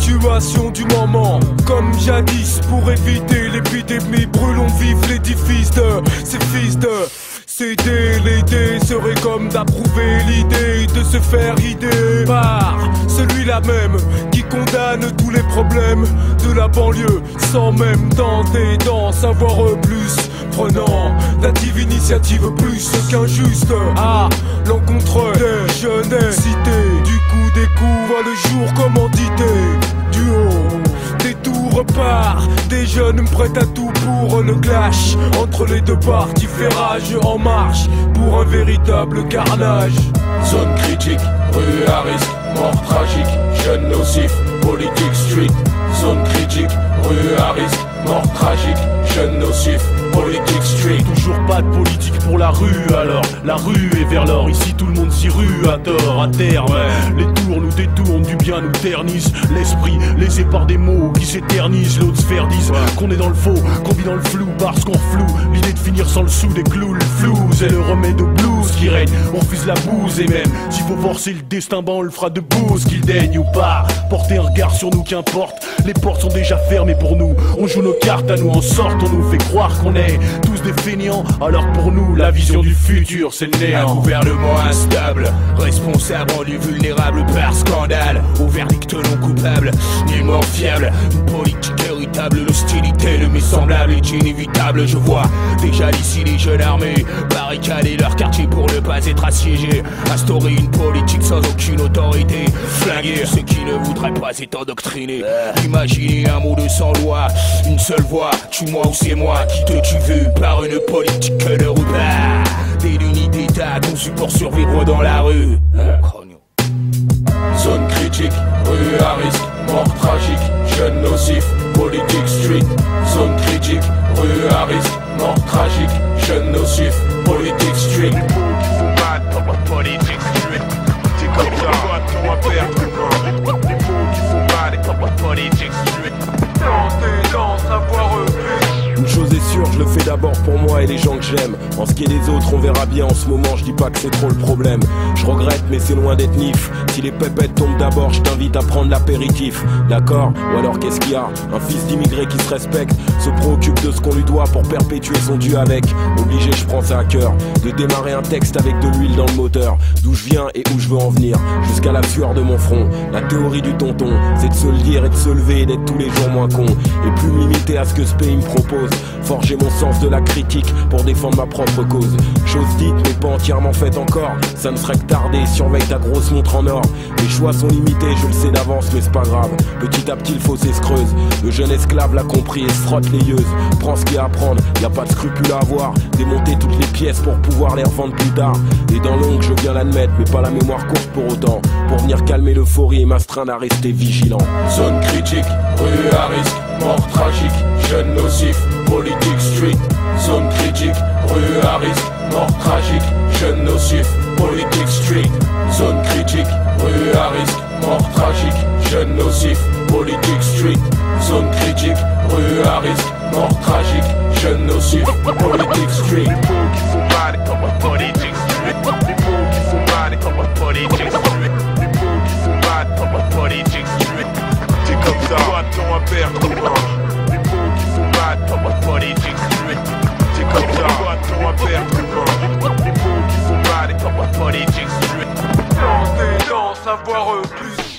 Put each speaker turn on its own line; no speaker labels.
situation du moment. Comme jadis, pour éviter l'épidémie, brûlons vif l'édifice de ces fils de. Céder l'idée serait comme d'approuver l'idée de se faire idée par celui-là même qui condamne tous les problèmes de la banlieue sans même tenter d'en savoir plus. Prenant native initiative plus qu'injuste à l'encontre des jeunes cités. Voit le jour commandité du haut. Des tours repart Des jeunes prêts à tout pour le clash. Entre les deux parties fait rage en marche Pour un véritable carnage.
Zone critique, rue à risque, mort tragique, jeune nocif, politique street. Zone critique, rue à risque, mort tragique, jeune nocif, politique
pas de politique pour la rue alors. La rue est vers l'or, ici tout le monde s'y rue à tort, à terme. Les tours nous détournent, du bien nous ternissent. L'esprit laissé par des mots qui s'éternisent. L'autre sphère disent qu'on est dans le faux, qu'on vit dans le flou Parce qu'on flou, l'idée de finir sans le sou des clous Le flou c'est le remède de blues qui règne On fuse la bouse. Et même s'il faut forcer le destin ben on le fera de bouse Qu'il daigne ou pas, porter un regard sur nous qu'importe. Les portes sont déjà fermées pour nous. On joue nos cartes à nous en sorte, on nous fait croire qu'on est tous des feignants Alors pour nous la vision du futur c'est le
Un
néant
gouvernement instable, responsable rendu vulnérable par scandale, au verdict non coupable, nullement fiable, une politique l'hostilité de mes semblables est inévitable, je vois. Déjà ici les jeunes armés barricader leur quartier pour ne pas être assiégés, instaurer une politique sans aucune autorité, flinguer ceux qui ne voudraient pas être endoctrinés, imaginer un monde sans loi, une seule voix, tue-moi ou c'est moi qui te tue vu par une politique de repas, des unités d'État conçues pour survivre dans la rue. Zone critique, rue à risque, mort tragique, jeune nocif, politique street. Zone critique, rue à risque, mort tragique, jeune nocif, politique street.
Sûre, je le fais d'abord pour moi et les gens que j'aime. En ce qui est des autres, on verra bien. En ce moment, je dis pas que c'est trop le problème. Je regrette, mais c'est loin d'être nif. Si les pépettes tombent d'abord, je t'invite à prendre l'apéritif. D'accord? Ou alors qu'est-ce qu'il y a? Un fils d'immigré qui se respecte, se préoccupe de ce qu'on lui doit pour perpétuer son dieu avec. Obligé, je prends ça à cœur. De démarrer un texte avec de l'huile dans le moteur. D'où je viens et où je veux en venir. Jusqu'à la sueur de mon front. La théorie du tonton, c'est de se le dire et de se lever et d'être tous les jours moins con. Et plus me limiter à ce que ce pays me propose. Forger mon sens de la critique pour défendre ma propre cause. Chose dite, mais pas entièrement faite encore. Ça ne serait que tardé, surveille ta grosse montre en or. Les choix sont limités, je le sais d'avance, mais c'est pas grave. Petit à petit, le fossé se creuse. Le jeune esclave l'a compris et se frotte les yeux. Prends ce qu'il y a à prendre, y a pas de scrupule à avoir. Démonter toutes les pièces pour pouvoir les revendre plus tard. Et dans l'ongle, je viens l'admettre, mais pas la mémoire courte pour autant. Pour venir calmer l'euphorie et m'astreindre à rester vigilant.
Zone critique, rue à risque, mort tragique, jeune nocif, politique street. Zone critique, rue à risque, mort tragique, jeune nocif, politique street. Zone critique, rue à risque, mort tragique, jeune nocif, politique street. Zone critique, rue à risque, mort tragique, jeune nocif, politique
toi ton repère, Les mots qui font mal, politique street. C'est comme ça, toi ton repère, Les mots qui font mal, politique street.
Tenter d'en savoir plus